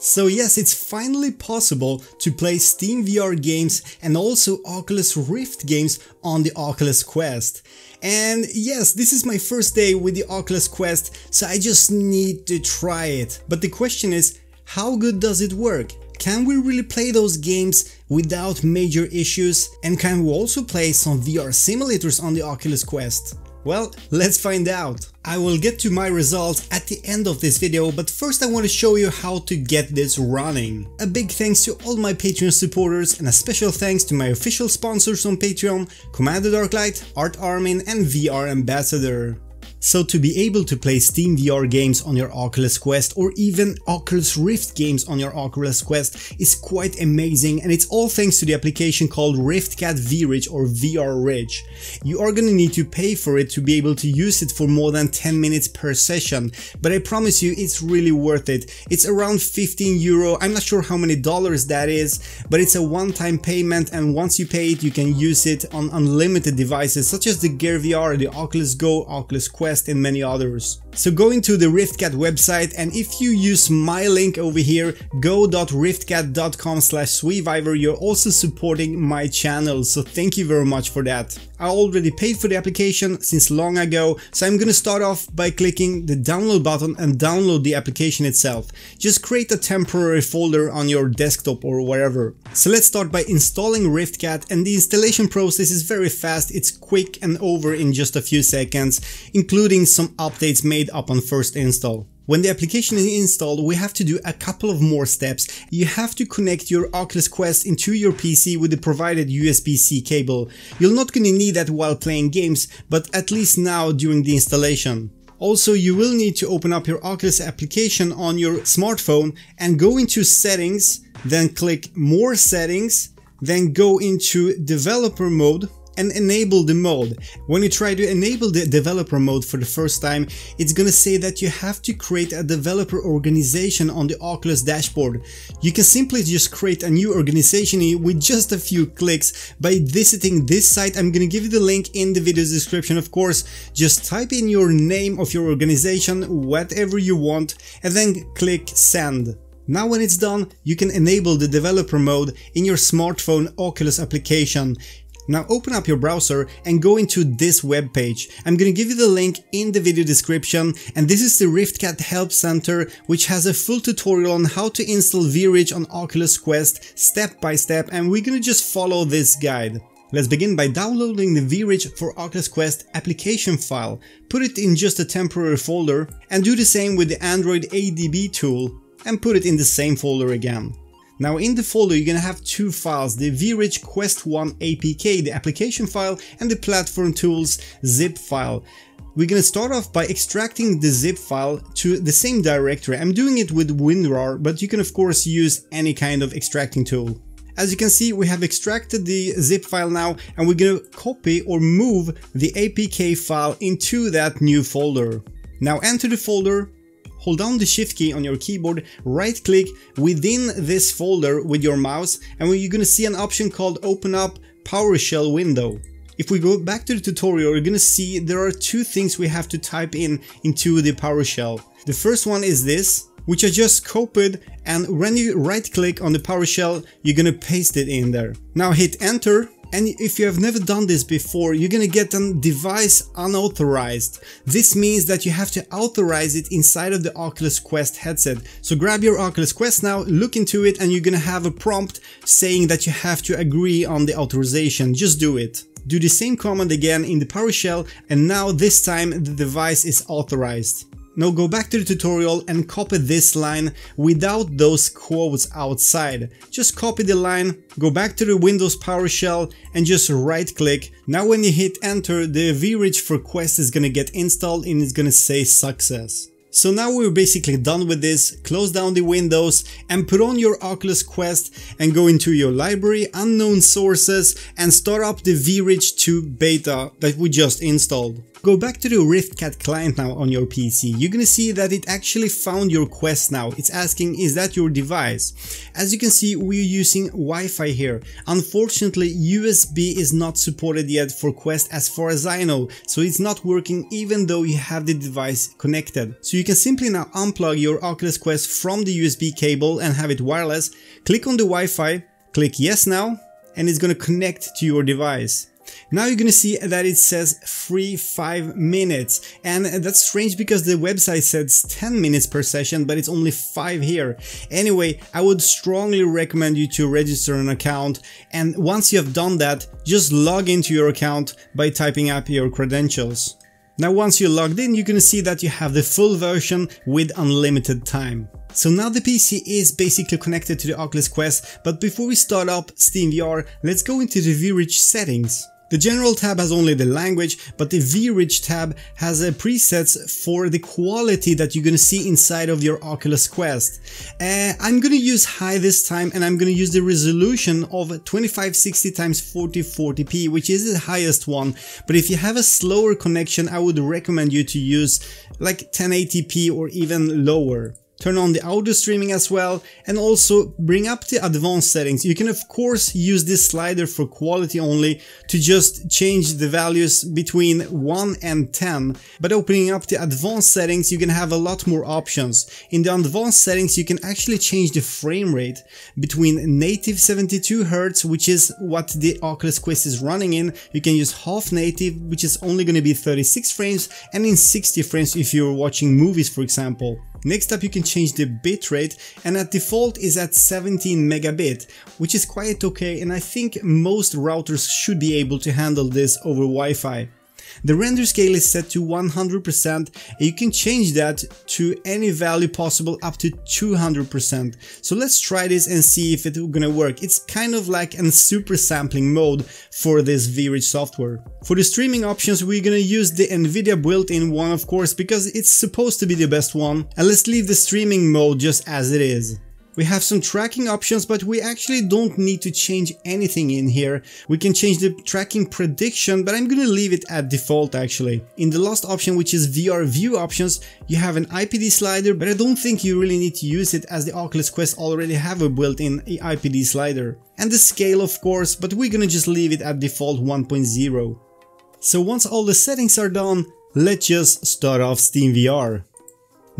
So yes, it's finally possible to play Steam VR games and also Oculus Rift games on the Oculus Quest. And yes, this is my first day with the Oculus Quest, so I just need to try it. But the question is, how good does it work? Can we really play those games without major issues? And can we also play some VR simulators on the Oculus Quest? Well, let's find out. I will get to my results at the end of this video, but first I want to show you how to get this running. A big thanks to all my Patreon supporters and a special thanks to my official sponsors on Patreon, Commander Darklight, Art Armin and VR Ambassador. So to be able to play Steam VR games on your Oculus Quest or even Oculus Rift games on your Oculus Quest is quite amazing and it's all thanks to the application called RiftCat VRidge or VR Ridge. You are gonna need to pay for it to be able to use it for more than 10 minutes per session, but I promise you it's really worth it. It's around 15 euro, I'm not sure how many dollars that is, but it's a one-time payment and once you pay it you can use it on unlimited devices such as the Gear VR, the Oculus Go, Oculus Quest, Quest and many others. So go into the RiftCat website and if you use my link over here, go.riftcat.com slash Sweviver, you're also supporting my channel, so thank you very much for that. I already paid for the application since long ago, so I'm gonna start off by clicking the download button and download the application itself. Just create a temporary folder on your desktop or wherever. So let's start by installing RiftCat and the installation process is very fast, it's quick and over in just a few seconds, including some updates made upon first install. When the application is installed, we have to do a couple of more steps. You have to connect your Oculus Quest into your PC with the provided USB-C cable. You're not gonna need that while playing games, but at least now during the installation. Also, you will need to open up your Oculus application on your smartphone and go into settings, then click more settings, then go into developer mode and enable the mode. When you try to enable the developer mode for the first time, it's gonna say that you have to create a developer organization on the Oculus dashboard. You can simply just create a new organization with just a few clicks by visiting this site. I'm gonna give you the link in the video description of course. Just type in your name of your organization, whatever you want, and then click send. Now when it's done, you can enable the developer mode in your smartphone Oculus application. Now open up your browser and go into this web page. I'm gonna give you the link in the video description and this is the RiftCat Help Center which has a full tutorial on how to install VRidge on Oculus Quest step by step and we're gonna just follow this guide. Let's begin by downloading the VRidge for Oculus Quest application file, put it in just a temporary folder and do the same with the Android ADB tool and put it in the same folder again. Now in the folder you're gonna have two files, the VRidge Quest 1 APK, the application file, and the platform tools zip file. We're gonna start off by extracting the zip file to the same directory. I'm doing it with WinRAR, but you can of course use any kind of extracting tool. As you can see, we have extracted the zip file now and we're gonna copy or move the APK file into that new folder. Now enter the folder, hold down the shift key on your keyboard, right click within this folder with your mouse and you're gonna see an option called open up PowerShell window. If we go back to the tutorial, you're gonna see there are two things we have to type in into the PowerShell. The first one is this, which I just copied and when you right click on the PowerShell, you're gonna paste it in there. Now hit enter and if you have never done this before, you're gonna get a device unauthorized. This means that you have to authorize it inside of the Oculus Quest headset. So grab your Oculus Quest now, look into it and you're gonna have a prompt saying that you have to agree on the authorization. Just do it. Do the same command again in the PowerShell and now this time the device is authorized. Now go back to the tutorial and copy this line without those quotes outside. Just copy the line, go back to the Windows PowerShell and just right click. Now when you hit enter, the for Quest is gonna get installed and it's gonna say success. So now we're basically done with this, close down the windows and put on your Oculus Quest and go into your library, unknown sources and start up the VRidge 2 beta that we just installed. Go back to the RiftCat client now on your PC. You're gonna see that it actually found your Quest now. It's asking, is that your device? As you can see, we're using Wi-Fi here. Unfortunately, USB is not supported yet for Quest as far as I know, so it's not working even though you have the device connected. So you can simply now unplug your Oculus Quest from the USB cable and have it wireless. Click on the Wi-Fi, click yes now, and it's gonna connect to your device. Now you're gonna see that it says free 5 minutes and that's strange because the website says 10 minutes per session but it's only 5 here. Anyway, I would strongly recommend you to register an account and once you have done that, just log into your account by typing up your credentials. Now once you're logged in, you're gonna see that you have the full version with unlimited time. So now the PC is basically connected to the Oculus Quest, but before we start up SteamVR, let's go into the VRidge settings. The general tab has only the language, but the VRidge tab has a presets for the quality that you're gonna see inside of your Oculus Quest. Uh, I'm gonna use high this time and I'm gonna use the resolution of 2560 x 4040p, which is the highest one. But if you have a slower connection, I would recommend you to use like 1080p or even lower turn on the audio streaming as well and also bring up the advanced settings. You can of course use this slider for quality only to just change the values between 1 and 10 but opening up the advanced settings you can have a lot more options. In the advanced settings you can actually change the frame rate between native 72Hz which is what the Oculus Quest is running in. You can use half native which is only going to be 36 frames and in 60 frames if you're watching movies for example. Next up you can change the bitrate and at default is at 17 megabit, which is quite okay and I think most routers should be able to handle this over Wi-Fi. The render scale is set to 100% and you can change that to any value possible up to 200%. So let's try this and see if it's gonna work. It's kind of like a super sampling mode for this VRidge software. For the streaming options we're gonna use the Nvidia built-in one of course because it's supposed to be the best one and let's leave the streaming mode just as it is. We have some tracking options, but we actually don't need to change anything in here. We can change the tracking prediction, but I'm gonna leave it at default actually. In the last option, which is VR view options, you have an IPD slider, but I don't think you really need to use it as the Oculus Quest already have a built-in IPD slider. And the scale of course, but we're gonna just leave it at default 1.0. So once all the settings are done, let's just start off SteamVR.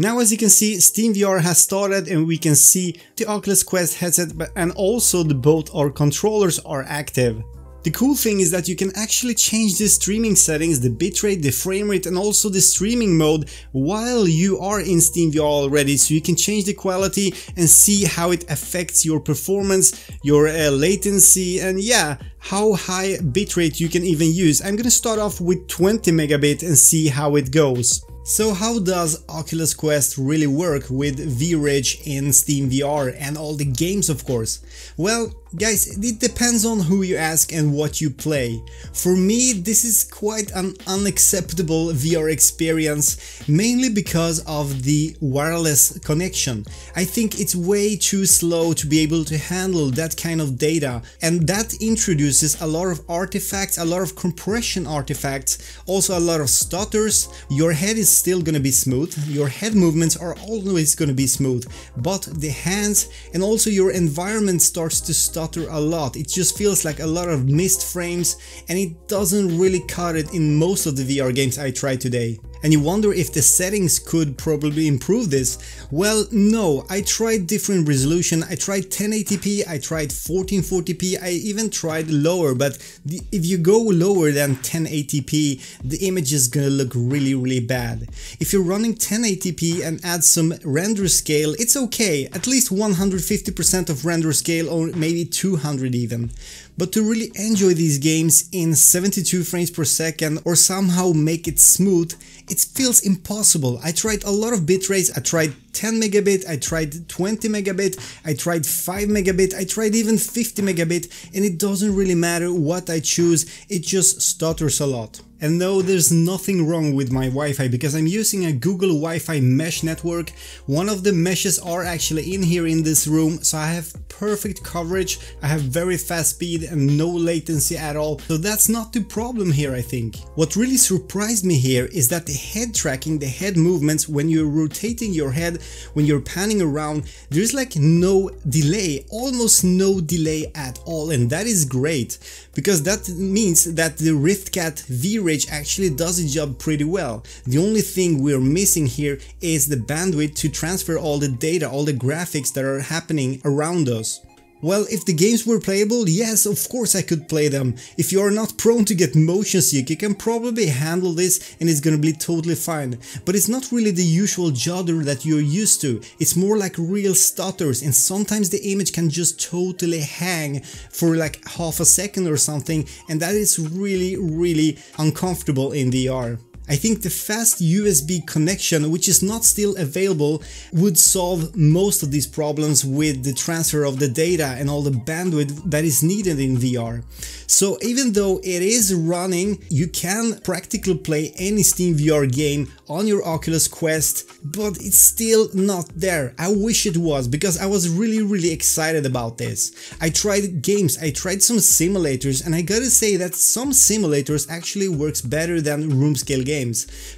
Now as you can see SteamVR has started and we can see the Oculus Quest headset and also the both our controllers are active. The cool thing is that you can actually change the streaming settings, the bitrate, the frame rate and also the streaming mode while you are in SteamVR already so you can change the quality and see how it affects your performance, your uh, latency and yeah, how high bitrate you can even use. I'm gonna start off with 20 megabit and see how it goes. So how does Oculus Quest really work with VRidge in SteamVR and all the games of course? Well, Guys, it depends on who you ask and what you play. For me, this is quite an unacceptable VR experience, mainly because of the wireless connection. I think it's way too slow to be able to handle that kind of data, and that introduces a lot of artifacts, a lot of compression artifacts, also a lot of stutters. Your head is still gonna be smooth, your head movements are always gonna be smooth, but the hands and also your environment starts to stutter stutter a lot. It just feels like a lot of missed frames and it doesn't really cut it in most of the VR games I tried today. And you wonder if the settings could probably improve this? Well, no, I tried different resolution, I tried 1080p, I tried 1440p, I even tried lower, but the, if you go lower than 1080p, the image is gonna look really really bad. If you're running 1080p and add some render scale, it's okay, at least 150% of render scale or maybe 200 even. But to really enjoy these games in 72 frames per second or somehow make it smooth, it feels impossible. I tried a lot of bitrates, I tried 10 megabit, I tried 20 megabit, I tried 5 megabit, I tried even 50 megabit and it doesn't really matter what I choose, it just stutters a lot. And no, there's nothing wrong with my Wi-Fi because I'm using a Google Wi-Fi mesh network. One of the meshes are actually in here in this room, so I have perfect coverage, I have very fast speed and no latency at all. So that's not the problem here, I think. What really surprised me here is that the head tracking, the head movements, when you're rotating your head, when you're panning around, there's like no delay, almost no delay at all. And that is great because that means that the RiftCat V actually does the job pretty well. The only thing we're missing here is the bandwidth to transfer all the data, all the graphics that are happening around us. Well, if the games were playable, yes, of course I could play them. If you are not prone to get motion sick, you can probably handle this and it's gonna be totally fine. But it's not really the usual judder that you're used to. It's more like real stutters and sometimes the image can just totally hang for like half a second or something and that is really, really uncomfortable in VR. I think the fast USB connection, which is not still available, would solve most of these problems with the transfer of the data and all the bandwidth that is needed in VR. So even though it is running, you can practically play any Steam VR game on your Oculus Quest, but it's still not there. I wish it was because I was really really excited about this. I tried games, I tried some simulators and I gotta say that some simulators actually works better than room scale games.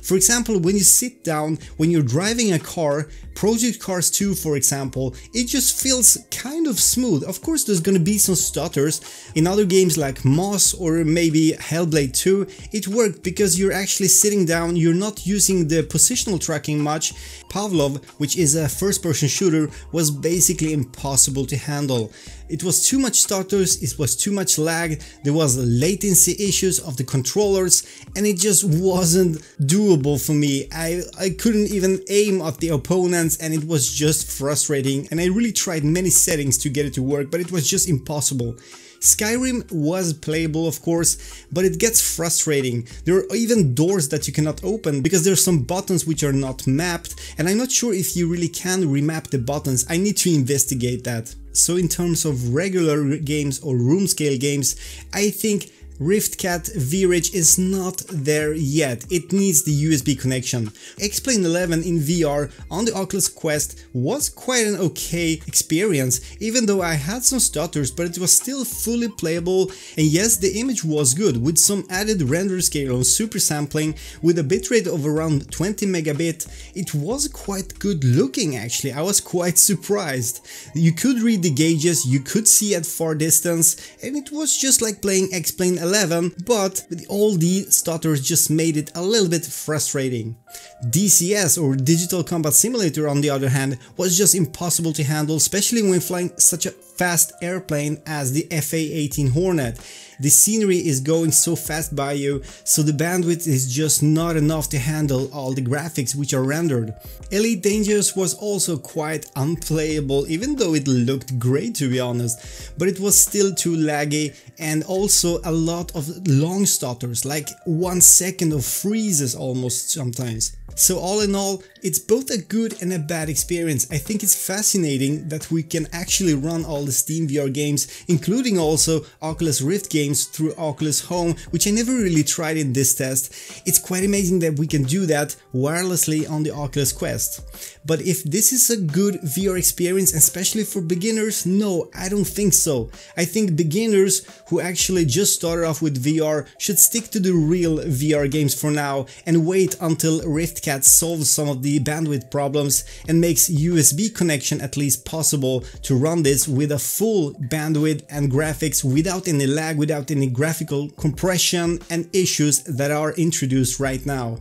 For example, when you sit down, when you're driving a car, Project Cars 2 for example, it just feels kind of smooth. Of course there's gonna be some stutters. In other games like Moss or maybe Hellblade 2, it worked because you're actually sitting down, you're not using the positional tracking much. Pavlov, which is a first person shooter, was basically impossible to handle. It was too much stutters, it was too much lag, there was latency issues of the controllers and it just wasn't doable for me. I, I couldn't even aim at the opponents and it was just frustrating and I really tried many settings to get it to work but it was just impossible. Skyrim was playable of course, but it gets frustrating. There are even doors that you cannot open because there are some buttons which are not mapped and I'm not sure if you really can remap the buttons, I need to investigate that. So in terms of regular games or room scale games, I think RiftCat V-Ridge is not there yet, it needs the USB connection. X-Plane 11 in VR on the Oculus Quest was quite an okay experience, even though I had some stutters but it was still fully playable and yes the image was good with some added render scale on super sampling with a bitrate of around 20 megabit, it was quite good looking actually, I was quite surprised. You could read the gauges, you could see at far distance and it was just like playing X-Plane 11 11, but all the stutters just made it a little bit frustrating. DCS or Digital Combat Simulator on the other hand was just impossible to handle especially when flying such a fast airplane as the FA-18 Hornet. The scenery is going so fast by you, so the bandwidth is just not enough to handle all the graphics which are rendered. Elite Dangerous was also quite unplayable even though it looked great to be honest, but it was still too laggy and also a lot of long stutters, like one second of freezes almost sometimes. So all in all, it's both a good and a bad experience. I think it's fascinating that we can actually run all the Steam VR games, including also Oculus Rift games through Oculus Home, which I never really tried in this test. It's quite amazing that we can do that wirelessly on the Oculus Quest. But if this is a good VR experience, especially for beginners, no, I don't think so. I think beginners who actually just started off with VR should stick to the real VR games for now and wait until Rift solves some of the bandwidth problems and makes USB connection at least possible to run this with a full bandwidth and graphics without any lag, without any graphical compression and issues that are introduced right now.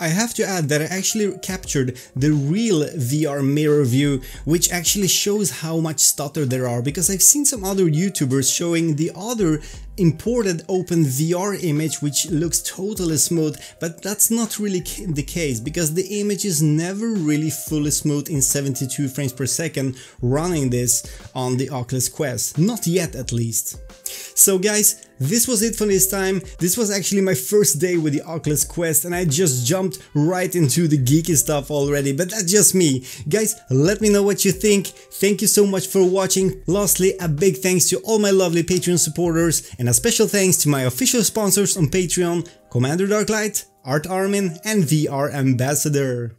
I have to add that I actually captured the real VR mirror view which actually shows how much stutter there are because I've seen some other YouTubers showing the other imported OpenVR image which looks totally smooth, but that's not really the case because the image is never really fully smooth in 72 frames per second running this on the Oculus Quest, not yet at least. So guys, this was it for this time. This was actually my first day with the Oculus Quest and I just jumped right into the geeky stuff already, but that's just me. Guys, let me know what you think. Thank you so much for watching. Lastly, a big thanks to all my lovely Patreon supporters and a special thanks to my official sponsors on Patreon, Commander Darklight, Art Armin and VR Ambassador.